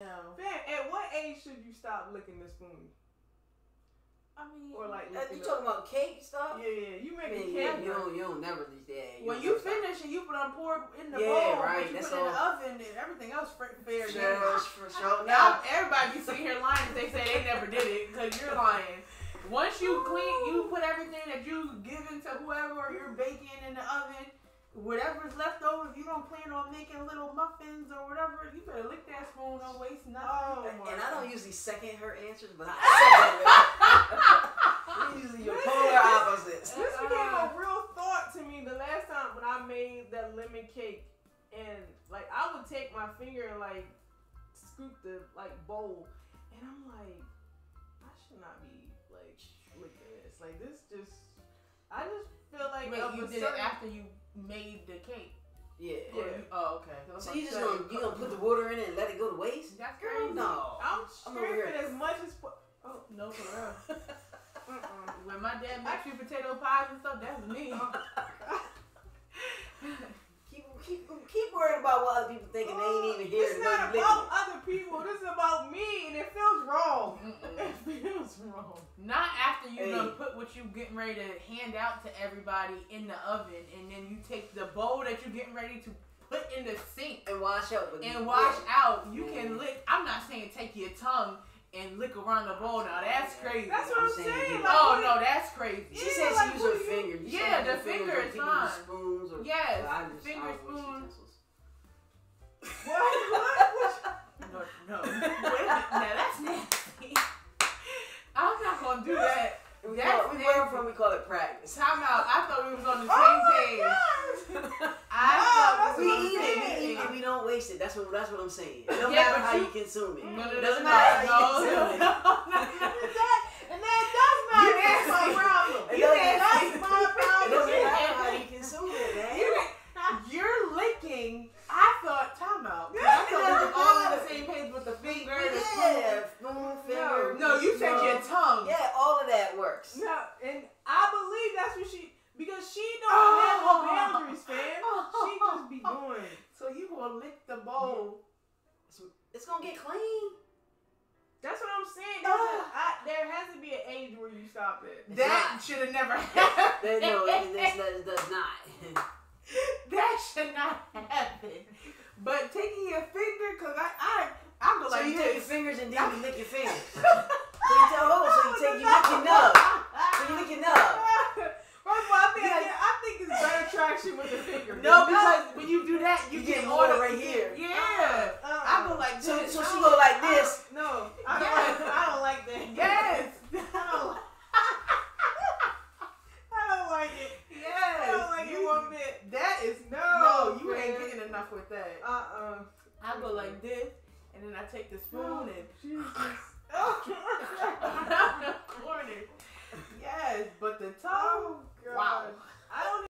No. Fam, at what age should you stop licking the spoon? I mean, Or like Uh, you the- talking about cake stuff? Yeah, yeah. You Man, making yeah, cake. you don't, you don't never reach that. when you finish and you put on pour in the Yeah, bowl, right, you that's put it in the oven and everything else fair fair game. Sure, for sure. Now Now, everybody be sitting here lying if they say they never did it because you're lying. Once you clean, you put everything that you given to whoever you're baking in the oven. Whatever's left over, if you don't plan on making little muffins or whatever, you better lick that spoon. Don't waste nothing. Oh my and I don't usually second her answers, but I second it. Usually your polar opposites. This uh-huh. became a real thought to me the last time when I made that lemon cake, and like I would take my finger and like scoop the like bowl, and I'm like, I should not be like licking this. Like this just, I just feel like Wait, you a did it after you made the cake. Yeah. Or Yeah. you- oh, okay. 'Cause So you just gonna you gonna put the water in it and let it go to waste? That's Girl, crazy. no. I'm I'm over here. stripping as much as. Po- oh No, for real. When my dad makes you potato pies and stuff, that's me. keep keep keep worrying about what other people think and they ain't even here It's to know not you about licking other people. This is about me, and it feels wrong. Mm-mm. It feels wrong. Not after you Hey. done put what you getting ready to hand out to everybody in the oven, and then you take the bowl that you're getting ready to put in the sink and wash out. But and wash out. You Yeah. can lick. I'm not saying take your tongue and lick around the bowl. Now that's crazy. That's what I'm I'm saying, saying. Oh, like, oh no, that's crazy. She Yeah, said like, she used her you- finger. You Yeah, the fingers finger or is people use fine. Spoons or Yes, but I just, finger, I don't spoon. Gonna do that. We That's call, we where from, we call it practice. Time out. I thought we was on the Oh same my page. gosh. I No, thought We eat it, we eat it, we don't waste it. That's what that's what I'm saying. It don't Yeah, matter how you- you, consume it. No, no, it doesn't no, matter how no, you consume it. no, no, no. And that, and that does You matter. That's my nasty. problem. It You doesn't- nasty. That's my It problem. doesn't matter how you consume it, man. You- You're licking. I thought time out. 'Cause I thought we were all on the same page with the finger, the spoon. Yeah, spoon, finger. No, you said your tongue. Yeah, all of that works. No, and I believe that's what she because she don't Oh. have no oh. boundaries, fam. She just be doing. So you gonna lick the bowl? It's gonna get clean. That's what I'm saying. There's a, I, there has to be an age where you stop it. That should have never happened. That, no, it, it, it does not. that should not happen. But taking your finger, cause I I I go so like you take your fingers and then you lick your fingers. so you tell oh, so you take you lick your nub. So you lick your nub. First of all, I think, Yeah. I think it's better traction finger. No, because when you do that, you, You get get the right here. Yeah, Uh-uh. I go like So this. so I she go like I this. No, I don't, Yes. like, I don't like that. Yes, I don't, I don't like it. yes. I don't like it You- one bit. That is No, no, you ain't getting enough with that. Uh uh I go like this, and then I take the spoon and Jesus. Oh,